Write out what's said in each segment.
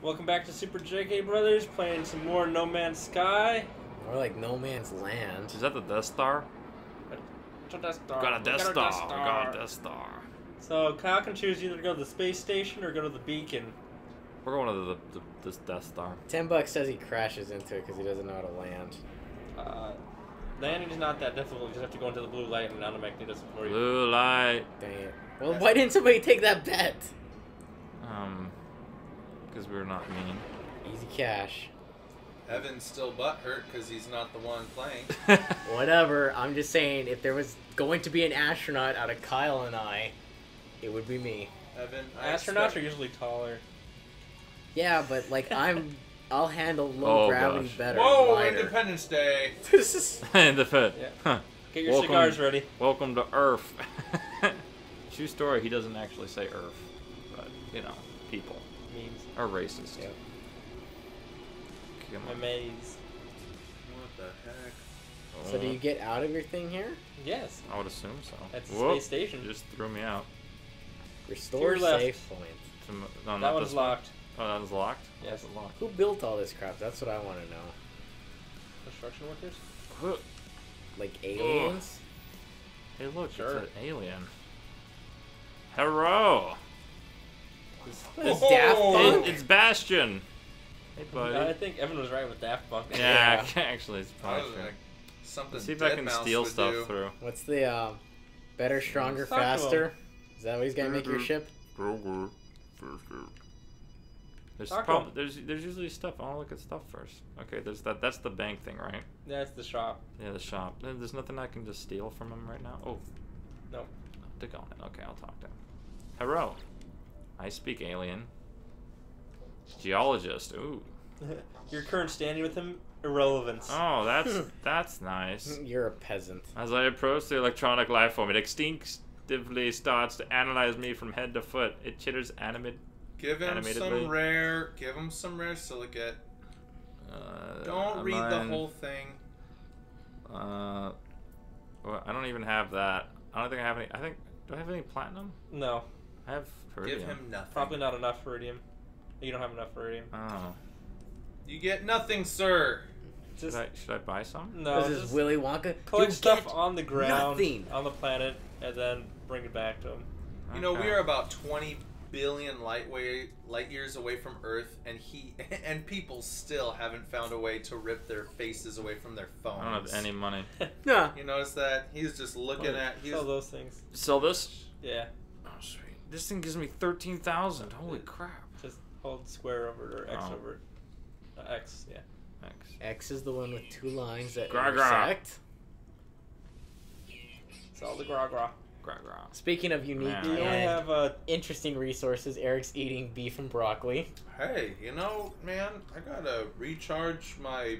Welcome back to Super JK Brothers, playing some more No Man's Sky. More like No Man's Land. Is that the Death Star? It's a Death Star. Got a We Death got Star. We got a Death Star. So Kyle can choose either to go to the space station or go to the beacon. We're going to the, the this Death Star. Ten bucks says he crashes into it because he doesn't know how to land. Uh, landing is not that difficult. You just have to go into the blue light and on the magnetism for you. Blue light. Dang it. Well, why didn't somebody take that bet? Um, because we're not mean. Easy cash. Evan's still butthurt because he's not the one playing. Whatever. I'm just saying, if there was going to be an astronaut out of Kyle and I, it would be me. Evan, I Astronauts are usually taller. Yeah, but like I'm, I'll handle low Oh, gravity gosh. better. Whoa, lighter. Independence Day. This is In the fit. Yeah. Huh. Get your Welcome. cigars ready. Welcome to Earth. True story. He doesn't actually say Earth, but you know, people Memes. Are racist. Yep. Come My on. maze. What the heck? Oh. So do you get out of your thing here? Yes. I would assume so. That's the Whoop. space station. You just threw me out. Restore To your left. point. To No, that one's this one. locked. Oh, that one's locked. Yes. is locked? Who built all this crap? That's what I want to know. Construction workers. Huh. Like aliens? Hey, look, Sure. it's an alien. Hello. It's Oh! Daft It- Punk. it's Bastion. Hey, buddy I think Evan was right with Daft Punk. Yeah, actually, it's I was Bastion. like, something Let's see if I can steal stuff do. through. What's the uh, better, stronger, Talk to him. faster? Is that what he's gonna make your ship? There's Talk to prob- there's there's usually stuff. I want to look at stuff first. Okay, there's that. That's the bank thing, right? That's the shop. Yeah, the shop. There's nothing I can just steal from him right now. Oh, No. to go in. Okay, I'll talk to him. Hello. I speak alien. Geologist. Ooh. Your current standing with him, irrelevance. Oh, that's that's nice. You're a peasant. As I approach the electronic life form, it instinctively starts to analyze me from head to foot. It chitters animate. Give him Animatedly. some rare. Give him some rare silicate. Uh, Don't read the whole thing. Uh, well, I don't even have that. I don't think I have any. I think. Do I have any platinum? No, I have Give iridium. him nothing. probably not enough iridium. You don't have enough iridium. Oh, You get nothing, sir. Just should I should I buy some? no. this is Willy Wonka. collect You stuff on the ground, nothing. on the planet, and then bring it back to him. You know, we are about 20 billion light way, light years away from Earth, and he and people still haven't found a way to rip their faces away from their phones. I don't have any money. Nah. You notice that he's just looking at. He's Sell those things. Sell this? Yeah, sweet. This thing gives me thirteen thousand. Holy crap. just hold square over it or X Oh. over it. Uh, X, yeah. Thanks. X is the one with two lines that Gra gra. intersect. Sell the gra gra. Gra gra. Speaking of unique Man, We I only and have uh, interesting resources, Eric's eating beef and broccoli. hey, you know, man, I gotta recharge my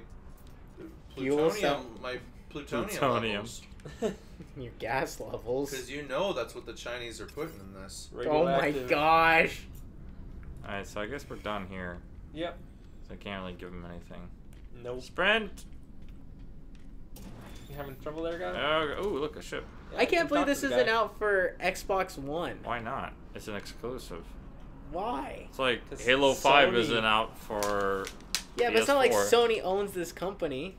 plutonium, my plutonium, Plutonium. Levels. Your gas levels. Because you know that's what the Chinese are putting in this. Oh, oh my gosh. Alright, so I guess we're done here. Yep. So I can't really give him anything. Nope. Sprint! You having trouble there, guy? Uh, oh, look, a ship. Yeah, I can't believe this isn't guy. out for Xbox One. Why not? It's an exclusive. Why? It's like Halo 5 Sony- isn't out for. Yeah, but it's not like Sony owns this company.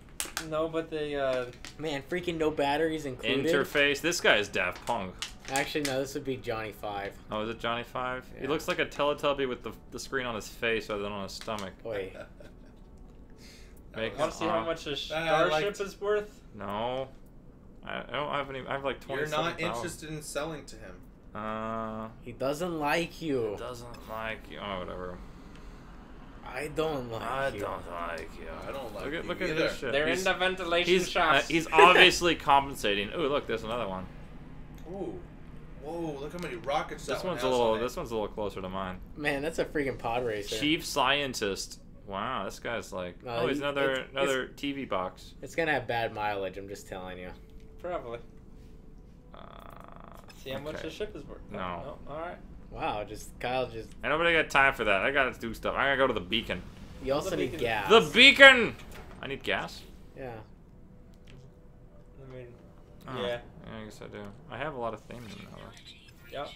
No, but they, uh, Man, freaking no batteries included. Interface. This guy is Daft Punk. Actually, no, this would be Johnny Five. Oh, is it Johnny Five? He looks like a Teletubby with the, the screen on his face rather than on his stomach. Wait, Make want to see how Uh, much a I starship liked- is worth? No, I, I don't have any. I have like twenty. You're not interested in selling to him. Uh, he doesn't like you. He doesn't like you. Oh, whatever. I don't like I you. don't like you. I don't like Look at you look at either. this shit. They're he's, in the ventilation he's, uh, shafts. he's obviously compensating. Ooh, look, there's another one. Ooh. Whoa, look how many rockets This that one one's a little. on. This one's a little closer to mine. Man, that's a freaking pod racer. Chief scientist. Wow, this guy's like. No, oh, he's another it's- another TV box. It's gonna have bad mileage. I'm just telling you. Probably. Uh, See how much the ship is worth. No. no. All right. Wow, just Kyle just. Ain't nobody got time for that. I gotta do stuff. I gotta go to the beacon. You also need beacon- gas. The beacon. I need gas. Yeah. I mean, Oh, Yeah. I guess I do. I have a lot of things in there. yep.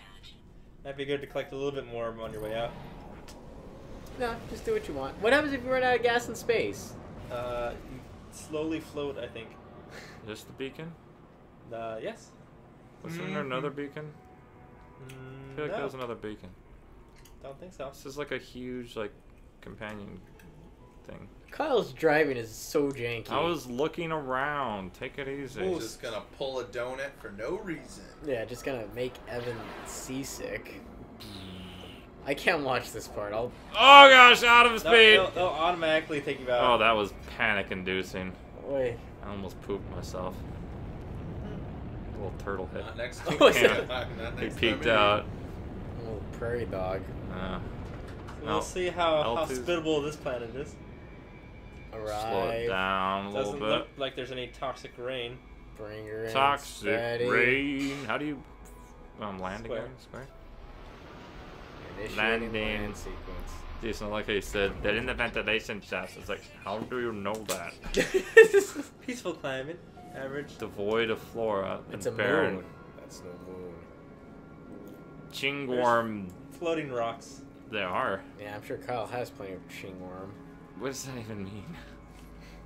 That'd be good to collect a little bit more on your way out. no, just do what you want. What happens if you run out of gas in space? Uh, you slowly float, I think. Just the beacon? Uh, yes. Wasn't there another beacon? I Mm, feel like no, there was another beacon. don't think so. This is like a huge like companion thing. Kyle's driving is so janky. I was looking around. Take it easy. He's just gonna pull a donut for no reason. Yeah, just gonna make Evan seasick. I can't watch this part. I'll. Oh gosh, out of No, speed. they'll, they'll automatically take you out. Oh, that was panic-inducing. Wait. I almost pooped myself. Little turtle hit. Not next Oh, is it? Not He peeked time of out. Little prairie dog. Uh, we'll no. see how L2's hospitable this planet is. slow it down a little Doesn't bit. look like there's any toxic rain. Bring her in. Toxic steady. rain. How do you um, land Square. again? Square. Initiating Landing. land sequence. Decent, like I said, they're in the ventilation shaft. It's like, how do you know that? Peaceful climate, average. Devoid of flora it's and a barren. moon. That's no moon. Chingworm, Floating rocks. there are. Yeah, I'm sure Kyle has plenty of chingworm. What does that even mean?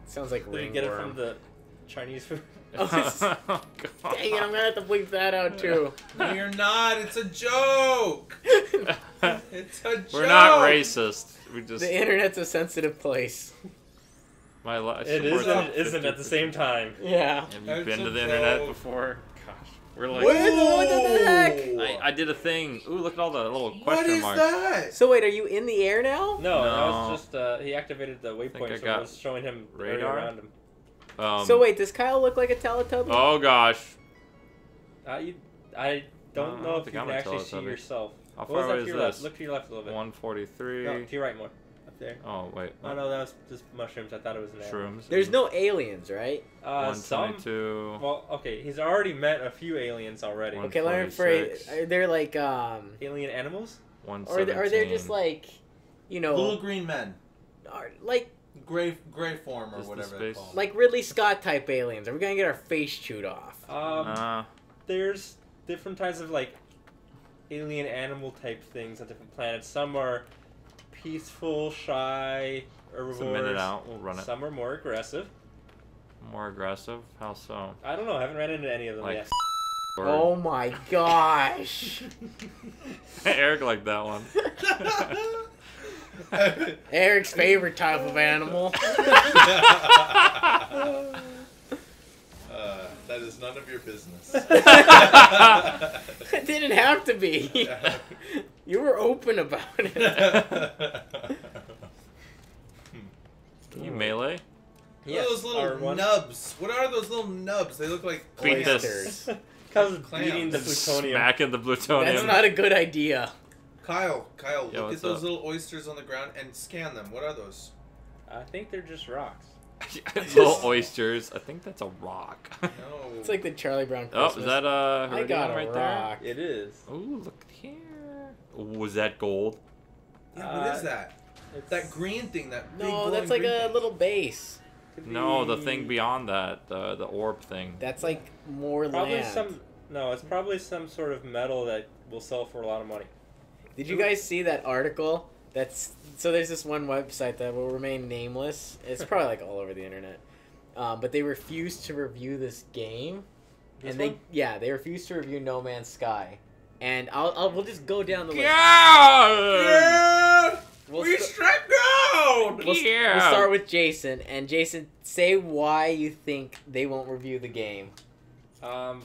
It Sounds like Did you get it from the Chinese food? Oh, it's- God. Dang it, I'm gonna have to bleep that out too. No, you're not. It's a joke. It's a joke. We're not racist. We just the internet's a sensitive place. My life. It is and it isn't at the same time. Yeah. Have you It's been a to the internet before? Gosh, we're like. What the- what the heck? I, I did a thing. Ooh, look at all the little What question is marks. that? So wait, are you in the air now? No, that No. was just uh, he activated the think I waypoint, so got it was showing him the area radar? around him. Um, so wait, does Kyle look like a Teletubby? Oh gosh. Uh, you, I don't No, know don't if you can actually see yourself. How What was far that away to is your left? this? Look to your left a little bit. 143. No, to your right more. Up there. Oh wait. Oh no, that was just mushrooms. I thought it was an arrow. Shrooms. There's no aliens, right? Uh, some. 122. Well, okay, he's already met a few aliens already. One- Okay, let me phrase. 146. Are they like um, Alien animals? or are they, are they just like, you know, Little green men, are, like gray gray form or Just whatever they space. call 'em. like Ridley Scott type aliens? Are we gonna get our face chewed off? Um, Uh, there's different types of like alien animal type things on different planets. Some are peaceful, shy, herbivores. it's minute out. We'll run it. Some are more aggressive. More aggressive. How so? I don't know. I haven't ran into any of them Like- yet. Or- Oh my gosh! Eric liked that one. Eric's favorite type of animal. Uh, that is none of your business. it didn't have to be. You were open about it. Can you melee? What are those little R1. nubs? What are those little nubs? They look like Beat this. Oysters. Because beating the plutonium. Smacking the plutonium. That's not a good idea. Kyle, Kyle, Yeah, look at those up? little oysters on the ground and scan them. What are those? I think they're just rocks. Little oysters. I think that's a rock. No. It's like the Charlie Brown oh, is that uh? I got a right rock. It is. there? Ooh, look here. Was that gold? yeah, what is Uh, that? It's, That green thing, that No, glowing that's like a thing. little base. could No, the thing beyond that, the the orb thing. That's like more Probably land. some. No, it's probably some sort of metal that will sell for a lot of money. Did you guys see that article? That's so. There's this one website that will remain nameless. It's probably like all over the internet, um, but they refused to review this game, This and they one? yeah they refused to review No Man's Sky. And I'll, I'll we'll just go down the list. Yeah. Yeah! We'll, we st- struck gold! we'll, Yeah. we'll start with Jason. And Jason, say why you think they won't review the game. Um,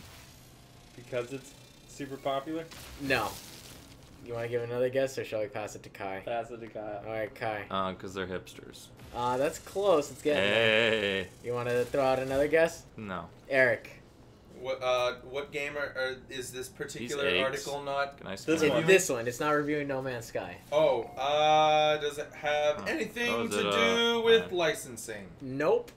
because it's super popular. No. You want to give another guess, or shall we pass it to Kai? That's the guy. All right, Kai. Uh, cause they're hipsters. Uh, that's close. It's getting there. Hey. You want to throw out another guess? No. Eric. What, uh, what game are, are, is this particular eggs. article not? Can I This one. this one. It's not reviewing No Man's Sky. Oh, uh, does it have Oh. anything Oh, to it, do uh, with uh, licensing? Nope.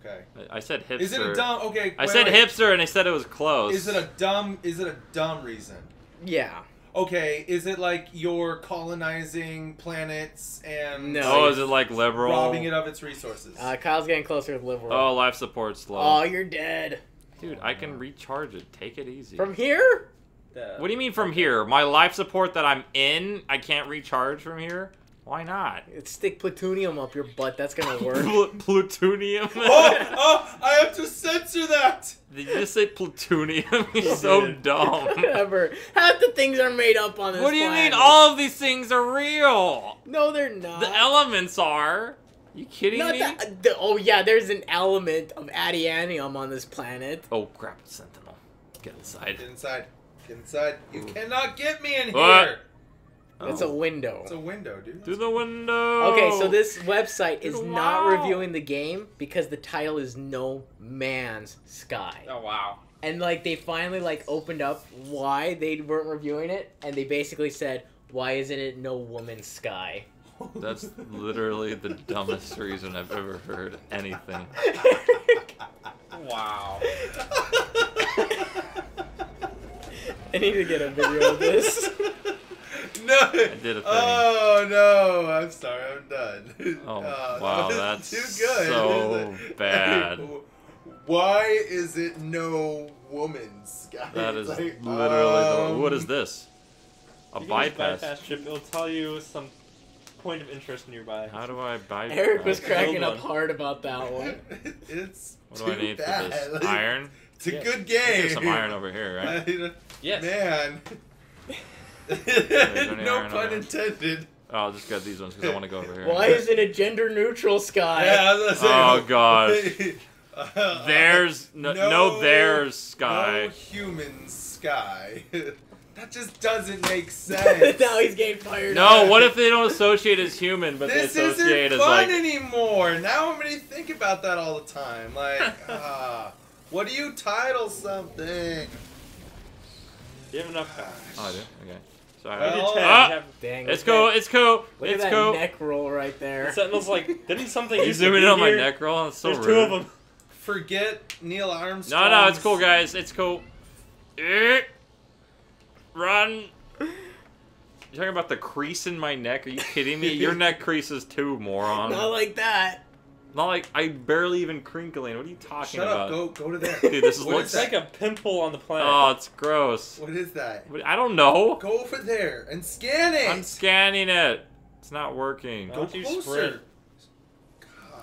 Okay. I- I said hipster. Is it a dumb? Okay. I said wait. hipster, and I said it was close. Is it a dumb? Is it a dumb reason? Yeah. Okay. Is it like you're colonizing planets and No. Oh, is it like liberal? robbing it of its resources? Uh, Kyle's getting closer with liberal. Oh, life support's low. Oh, you're dead. Dude, I can recharge it. Take it easy. From here? The- what do you mean from here? My life support that I'm in, I can't recharge from here? Why not? It's Stick plutonium up your butt. That's gonna work. Pl- plutonium. oh, oh, I have to censor that. Did you just say plutonium? You're so dumb. Whatever. Half the things are made up on this. What do you mean all of these things are real? No, they're not. The elements are. You kidding Not me? the- uh, the- oh yeah, there's an element of adianium on this planet. Oh crap, Sentinel. Get inside. Get inside. Get inside. You cannot get me in What? here. It's a oh. window. It's a window, dude. Through the window. Okay, so this website is not reviewing the game because the title is No Man's Sky. Oh wow. And like they finally like opened up why they weren't reviewing it and they basically said, "Why isn't it No Woman's Sky?" That's literally the dumbest reason I've ever heard anything. Wow. I need to get a video of this. no. I did a thing. Oh no! I'm sorry. I'm done. Oh, that wow, was that's too good. so bad. Why is it no woman's sky? That is It's literally like, the. um, What is this? A You can use bypass. bypass chip. It'll tell you some point of interest nearby. How do I buy? Eric was cracking up hard about that one. it's What do I too need for bad. this? Like, Iron? It's a Yeah. good There's game. some iron over here, right? I- Yes. Man. no pun over intended. Oh, I'll just get these ones because I want to go over here. Why is it a gender neutral sky? Yeah, I was gonna Oh, say- gosh. Uh, There's no, no, there's sky. No human sky. That just doesn't make sense. now he's getting fired No, up. what if they don't associate as human, but this they isn't associate as fun like anymore. Now I'm gonna think about that all the time. Like, ah, what do you title something? You have enough power. Oh, I do. Okay. Sorry. Well, Every ten, Ah! you have- Dang, It's look cool. at- It's cool. Look It's at that cool. neck roll right there. The Sentinel's like, didn't something You used to zooming be in on my neck roll? That's so There's rude. two of them. Forget Neil Armstrong. No, no, it's cool, guys. It's cool. Run. You're talking about the crease in my neck? Are you kidding me? Your neck creases too, moron. Not like that. Not like I barely even crinkling. What are you talking about? Shut about? up. Go, go to there. Dude, this is What like- a pimple on the planet. Oh, it's gross. What is that? But I don't know. Go over there and scan it. I'm scanning it. It's not working. Go don't you closer. sprint?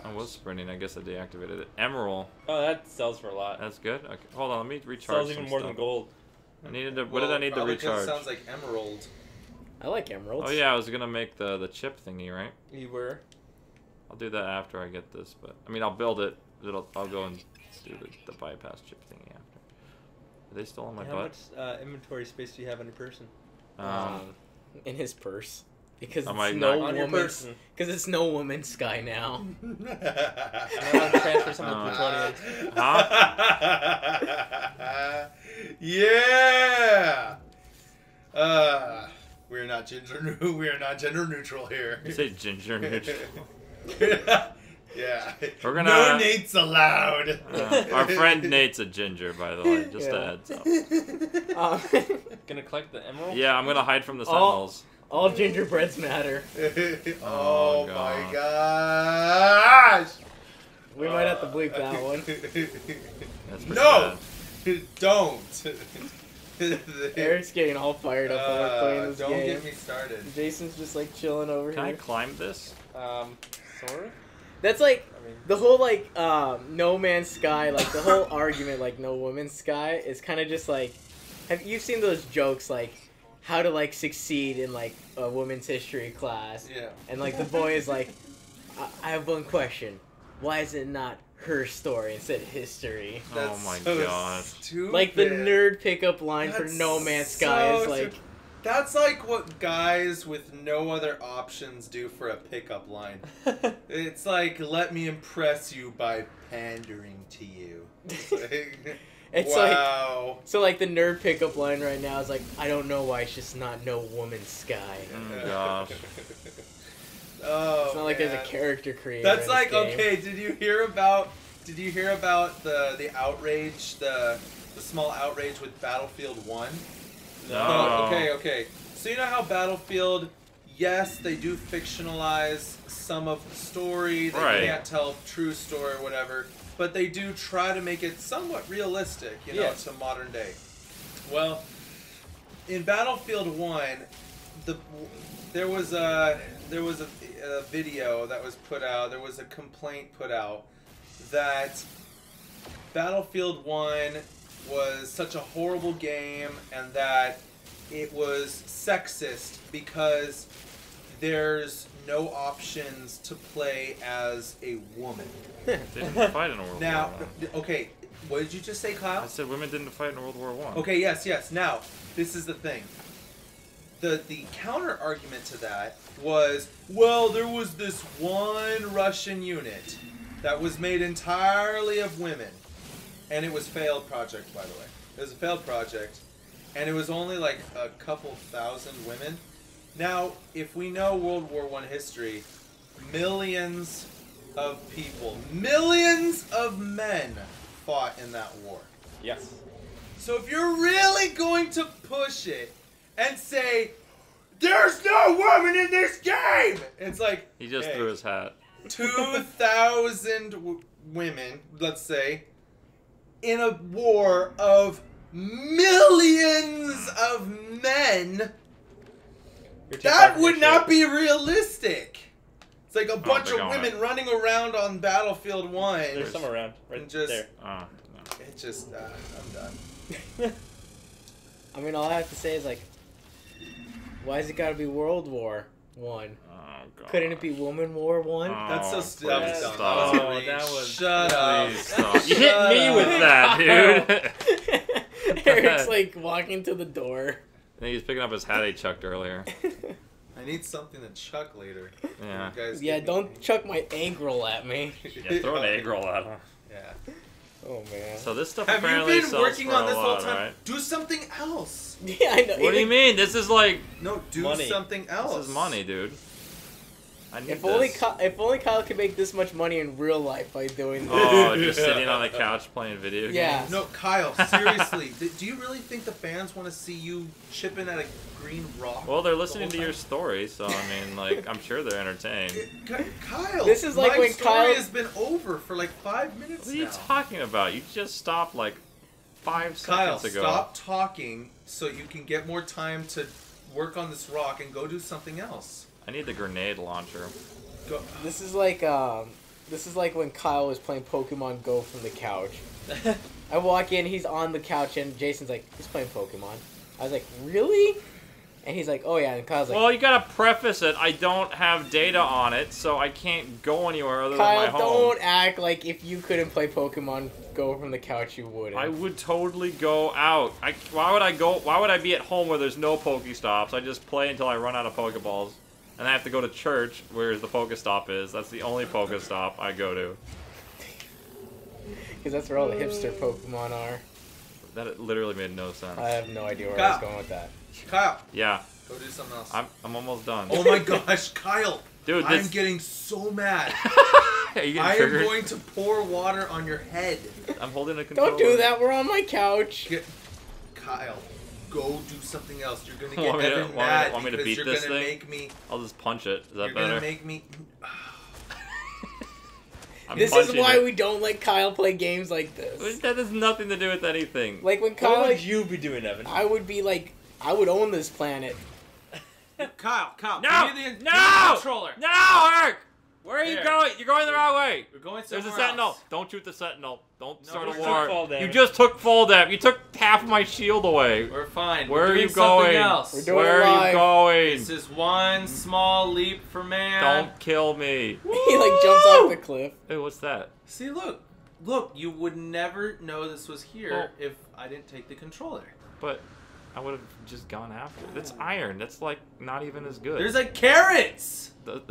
I was sprinting. I guess I deactivated it. Emerald. Oh, that sells for a lot. That's good. Okay, hold on. Let me recharge. sells even some more stuff. than gold. I needed to. What Well, did I need to recharge? Sounds like emerald. I like emeralds. Oh yeah, I was gonna make the the chip thingy, right? You were. I'll do that after I get this, but I mean I'll build it. It'll I'll go and do the, the bypass chip thingy after. Are they still on my How butt? much uh, inventory space do you have in your person? Um, In his purse. Because I it's might no not- on your woman's. person. Because it's no woman's sky now. Transfer some Uh, plutonium. yeah. Uh, we're not gender. We are not gender neutral here. you say ginger neutral. yeah. We're gonna- No Nate's allowed. Uh, our friend Nate's a ginger, by the way. Just Yeah. a heads up. Um, Gonna collect the emerald. Yeah, I'm gonna hide from the Oh. Sentinels. all gingerbreads matter. oh, Oh, my gosh. We might have to bleep that one. That's no, bad. don't. Eric's getting all fired up when we're playing Uh, this don't game. get me started. Jason's just like chilling over here. Can I climb this? Um, sort of. That's like I mean, the whole like um, no man's sky, like the whole argument like no woman's sky is kind of just like have you seen those jokes like how to like succeed in like a women's history class Yeah. and like the boy is like I, I have one question why is it not her story instead of history Oh my so god. Stupid. like the nerd pickup line for That's no man's sky is like stupid. That's like what guys with no other options do for a pickup line. It's like, let me impress you by pandering to you. It's like, like- wow. so like the nerd pickup line right now is like I don't know why it's just not no woman's sky mm, Oh gosh. oh, it's not like there's a character creator That's in like this game. okay. Did you hear about? Did you hear about the the outrage? The the small outrage with Battlefield One. No. No, okay, okay. So you know how Battlefield, yes, they do fictionalize some of the story. They Right. can't tell true story or whatever, but they do try to make it somewhat realistic, you know, Yes. to modern day. Well, in Battlefield One, the there was a there was a, a video that was put out. There was a complaint put out that Battlefield One was such a horrible game and that it was sexist because there's no options to play as a woman. Didn't fight in World Now, War One. Now okay, what did you just say, I said women didn't fight in World War One. Okay, yes, yes. Now, this is the thing. The the counter argument to that was, well, there was this one Russian unit that was made entirely of women. And it was a failed project, by the way. It was a failed project. And it was only like a couple thousand women. Now, if we know World War One history, millions of people, millions of men fought in that war. Yes. So if you're really going to push it and say, there's no woman in this game, it's like He just hey, threw his hat. 2,000 w- women, let's say, in a war of millions of men. You're That would not the be realistic. It's like a bunch they're of going women running around on Battlefield 1. There's some around right just- there. Oh, no. It just, uh, I'm done. I mean, all I have to say is like, why has it got to be World War One? Oh, God. Couldn't it be Woman War One? Oh, That's so please st- that was dumb. stop. That was Oh, that was- Shut up. Please stop. You hit me with that, dude. Eric's like walking to the door. I think he's picking up his hat he chucked earlier. I need something to chuck later. Yeah. You guys yeah, don't chuck my egg roll at me. Yeah, throw an egg roll at him. Yeah. Oh man. So this stuff Have you apparently been sells working for on a this lot, whole time? right? Do something else. Yeah, I know. What do you mean? This is like No, do Money. something else. this is money, dude. I need If only this. Kyle, if only Kyle could make this much money in real life by doing oh, this. Oh, just sitting on the couch playing video games. Yeah. No, Kyle, seriously, do, do you really think the fans want to see you chipping at a green rock? Well, they're listening whole to your story, so I mean, like, I'm sure they're entertained. Kyle, This is like my when story Kyle- has been over for like five minutes What are you now. talking about? You just stopped like five Kyle, seconds ago. Kyle, stop talking so you can get more time to work on this rock and go do something else. I need the grenade launcher. Go. This is like um, this is like when Kyle was playing Pokemon Go from the couch. I walk in, he's on the couch, and Jason's like, he's playing Pokemon. I was like, really? And he's like, oh yeah. And Kyle's like, Well, you gotta preface it. I don't have data on it, so I can't go anywhere other than my Kyle, home. don't act like if you couldn't play Pokemon Go from the couch, you wouldn't. I would totally go out. I, why would I go? Why would I be at home where there's no Pokestops? I just play until I run out of Pokeballs, and I have to go to church where the Pokestop is. That's the only Pokestop I go to. Because that's where all the hipster Pokemon are. That literally made no sense. I have no idea where I was going with that. Kyle, yeah, go do something else. I'm I'm almost done. oh my gosh, Kyle! Dude, I'm getting so mad. Are you getting I am going to pour water on your head. I'm holding a controller. Don't do that. We're on my couch. Get, Kyle, go do something else. You're gonna Want get me to- Evan want me to- mad want me to beat you're this gonna thing? make me. I'll just punch it. Is that You're gonna better? make me. I'm This is why it. we don't let Kyle play games like this. That has nothing to do with anything. Like when Kyle, What would you be doing, Evan? I would be like, I would own this planet. Kyle, Kyle, No! give the, give the No! controller. No, Eric! Where are you Here. going? You're going the wrong way. We're going There's a sentinel. else. Don't shoot the sentinel. Don't No, start a war. You just took full damage. You took half of my shield away. We're fine. Where We're are you going? Else. We're doing Where are live. you going? This is one small leap for man. Don't kill me. he like jumps off the cliff. Hey, what's that? See, look, look. You would never know this was here Well- if I didn't take the controller. But I would have just gone after. it. That's iron. That's like not even as good. There's like carrots. The-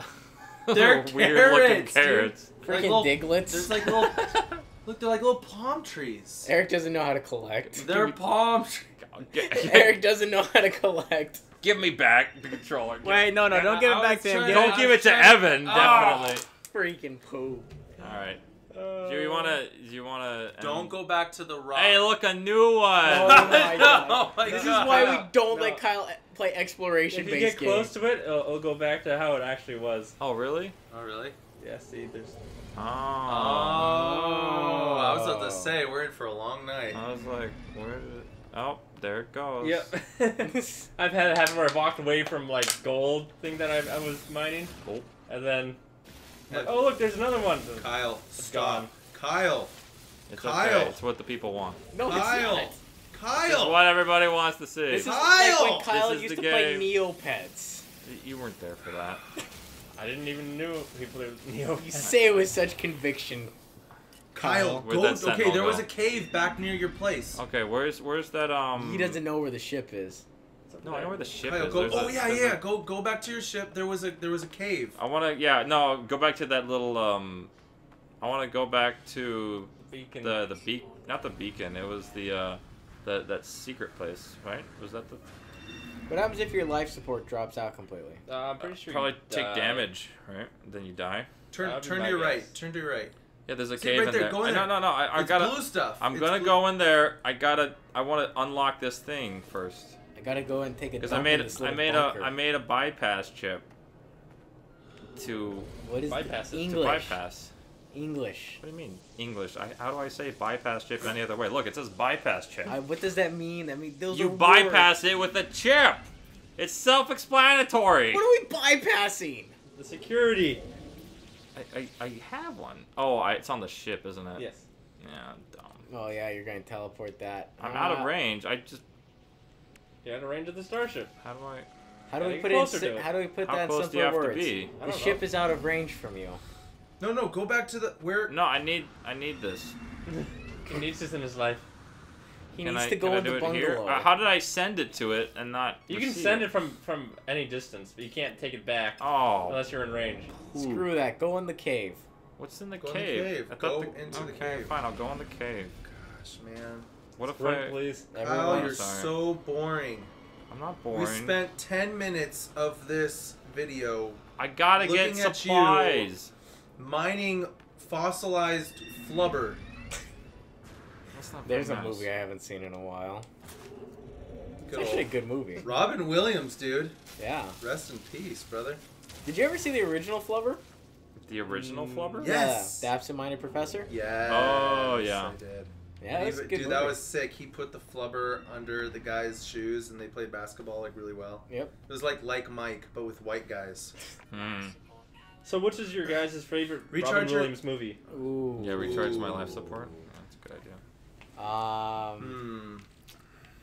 They're weird looking carrots, dude. carrots. Like Freaking little- Digletts. There's like little. look, they're like little palm trees. Eric doesn't know how to collect. They're palm. trees. Eric doesn't know how to collect. Give me back the controller. Give- Wait, no, no, don't give it back to him. Don't give it to Evan. Oh. Definitely. Freaking poop. All right. Do you wanna? Do you wanna? Don't um, go back to the rock. Hey, look, a new one. Oh my god. oh my This is why we don't No. let Kyle play exploration If you based get close games. to it, it'll, it'll go back to how it actually was. Oh, really? Oh really? Yeah, see, there's. Oh. Oh, I was about to say we're in for a long night. I was like, where did it? Oh, there it goes. Yep. I've had it happen where I walked away from like gold thing that I, I was mining, Oh. and then like, oh look, there's another one. Kyle, It's stop. gone. Kyle, It's Kyle. okay. It's what the people want. no, it's Kyle, not. It's Kyle. what everybody wants to see. This is like Kyle! when Kyle This is used the to play game. Neopets. You weren't there for that. I didn't even know people were Neo. You say it with such conviction. Kyle, Where'd go. Okay, sentinel there was a cave back near your place. Okay, where's where's that um? He doesn't know where the ship is. No, I know where the ship Kyle, is. go. Oh a- yeah, yeah. a- Go, go back to your ship. There was a, there was a cave. I want to. Yeah, no. Go back to that little um. I want to go back to Beacon. the the beak. Not the beacon. It was the uh, that that secret place, right? Was that the? What happens if your life support drops out completely? Uh, I'm pretty sure. Probably you take die. damage, right? Then you die. Turn, That'd turn to your guess. right. Turn to your right. Yeah, there's a See, cave right in there, there. go in there. No, no, no. I, I it's gotta. blue stuff. I'm It's gonna blue- go in there. I gotta. I want to unlock this thing first I gotta go and take a because I made in this I made bunker. a I made a bypass chip. To What is Bypass it. to English? bypass. English. What do you mean English? I, how do I say bypass chip any other way? Look, it says bypass chip. I, what does that mean? I mean, those you are bypass it with a chip. It's self-explanatory. What are we bypassing? The security. I, I, I have one. Oh, I, it's on the ship, isn't it? Yes. Yeah, dumb. Oh yeah, you're gonna teleport that. I'm out of Ah, range. I just. You're at the range of the starship. How do I? How do we put get it? In, closer si- to it. how do we put How that in close do you simpler have words? be? The don't ship is out of range from you. No, no. Go back to the where. No, I need I need this. He needs this in his life. He Can needs I, to go can I in the it bungalow. here? Uh, how did I send it to it and not? You can send it from from any distance, but you can't take it back Oh, unless you're in range. Screw that. Go in the cave. what's in the Go in the cave? cave. I Go the, into the okay, cave. fine. I'll go in the cave. Gosh, man. What if Run, I? please. Kyle, you're sorry. so boring. I'm not boring. We spent 10 minutes of this video I gotta get looking at you. supplies. mining fossilized flubber. That's not There's a nice. movie I haven't seen in a while. It's Good actually a good movie. Robin Williams, dude. Yeah. Rest in peace, brother. Did you ever see the original Flubber? The original Mm, flubber? Yes. Yeah, the absent-minded professor. Yes. Oh, yeah. I did. Yeah, And that's a good dude, movie. that was sick. He put the flubber under the guy's shoes, and they played basketball like really well. Yep. It was like like Mike, but with white guys. Hmm. So, which is your guys' favorite Recharge Robin your- Williams movie? Ooh. Yeah, recharge my life support. That's a good idea. Um, Hmm.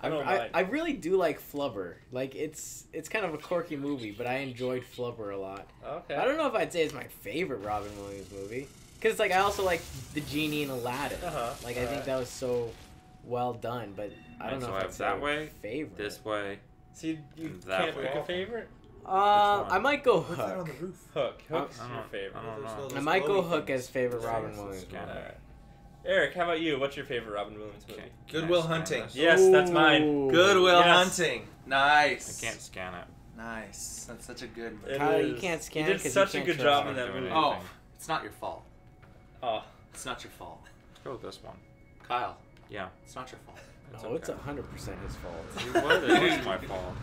I, I don't I, mind. I really do like Flubber. Like it's it's kind of a quirky movie, but I enjoyed Flubber a lot. Okay. I don't know if I'd say it's my favorite Robin Williams movie, because like I also like the genie in Aladdin. Uh-huh. Like I think Alright. that was so well done, but I don't And know so if I I'd have say that way, favorite. This way. See, you That can't way. pick a favorite. Uh. I might go What's that on Hook. the roof? Hook. Hook's I your don't- favorite. I don't know. Those- I might go Hook things. as favorite Robin. Williams. Movie. Alright. Eric, how about you? What's your favorite Robin Williams movie? Can, can I Good Will Hunting. this? Yes, that's mine. Ooh. Good Will Yes. Hunting. Nice. I can't scan it. Nice. That's such a good. It Kyle, you can't scan You it did 'cause you such a can't good job in that movie. it. Oh, it's not your fault. Oh, It's not your fault. Let's go with this one. Kyle, Yeah. it's not your fault. It's No, it's hundred percent his fault. You would. It is my fault.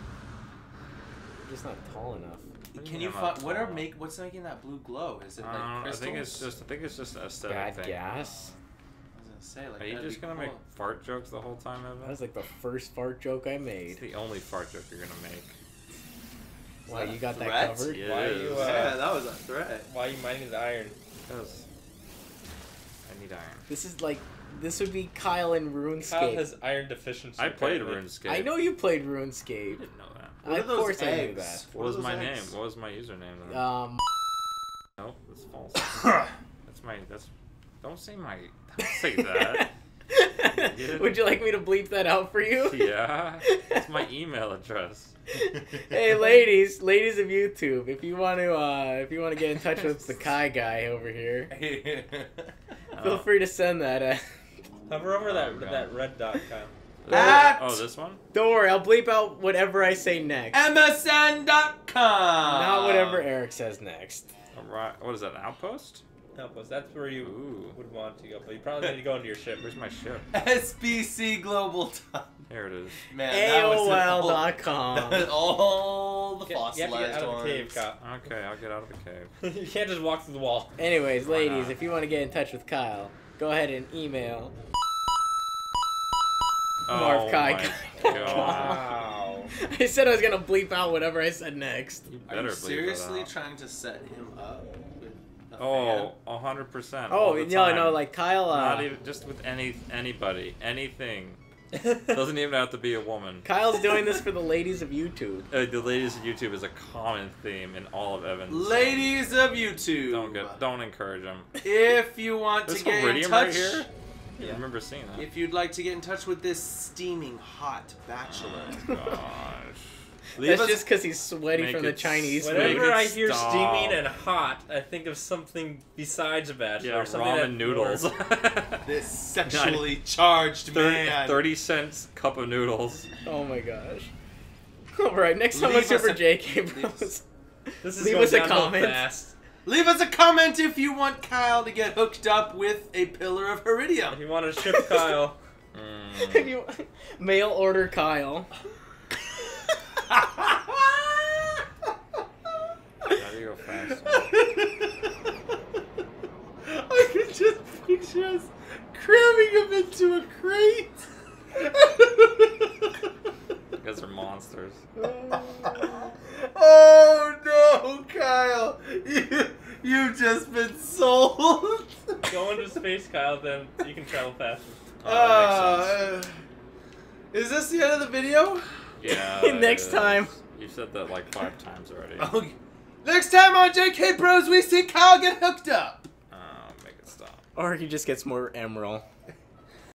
You're just not tall enough. What Can you you mean I'm fi- not what are make what's making that blue glow? Is it like Uh, I think it's just. I think it's just an aesthetic Bad thing. gas. I was gonna say like. Are you just gonna cool. make fart jokes the whole time, Evan? That was like the first fart joke I It's made. the only fart joke you're gonna make. Wow, you a got that covered. Yeah. why are you? is. Uh, Yeah, that was a threat. Why are you mining the iron? Because I need iron. This is like this would be Kyle in RuneScape. Kyle has iron deficiency. I played apparently. RuneScape. I know you played You RuneScape. didn't know that. What of are those course I knew that. What are was my eggs? name? What was my username then? Um, no, that's false. that's my. That's. Don't say my. Don't say that. would you like me to bleep that out for you? yeah. That's my email address. hey, ladies, ladies of YouTube, if you want to, uh, if you want to get in touch with the Kai guy over here, feel Oh. free to send that. Uh, Hover over that Oh, God. that red dot, Kyle. At- Oh, this one? don't worry, I'll bleep out whatever I say next, MSN.com. not whatever Eric says next. Alright. What is that? An outpost? Help us. That's where you Ooh. would want to go, but you probably need to go into your ship. Where's my ship? SBC Global. There it is. Man, that was all, AOL.com. all the Get- you have to fossilized out of the ones. cave, Kyle. Okay, I'll get out of the cave. you can't just walk through the wall. Anyways, Why ladies, not? if you want to get in touch with Kyle, go ahead and email oh Marv Kai. my God. Wow. I said I was gonna bleep out whatever I said next. You Are you bleep seriously out. trying to set him up with a Oh, a hundred percent. Oh all the no, time. no, like Kyle. Uh, Not even just with any anybody, anything. Doesn't even have to be a woman. Kyle's doing this for the ladies of YouTube. Uh, the ladies of YouTube is a common theme in all of Evans. Ladies of YouTube. Don't get, don't encourage them. If you want This to get in touch, right here. I remember seeing that. if you'd like to get in touch with this steaming hot bachelor, Oh, gosh. Leave That's us- just because he's sweaty Make from the it Chinese Make food. Whenever it I hear stop. steaming and hot, I think of something besides a bachelor. yeah, something ramen that noodles. this sexually charged 30, man. 30 cents cup of noodles. Oh my gosh. Alright, next time on Leave us Super a- JK leave Bros. us- This is Leave going us a downhill comment. fast. Leave us a comment if you want Kyle to get hooked up with a pillar of If iridium. you want to ship Kyle, Mm. If you mail order Kyle. How do you go fast? I could just picture us cramming him into a crate. You guys are monsters. oh no, Kyle! You you've just been sold. go into space, Kyle. Then you can travel faster. Oh, that makes sense. Uh, is this the end of the video? Yeah. Next it is. time. You've said that like five times already. Oh, next time on JK Bros, we see Kyle get hooked up. Oh, make it stop. Or he just gets more emerald.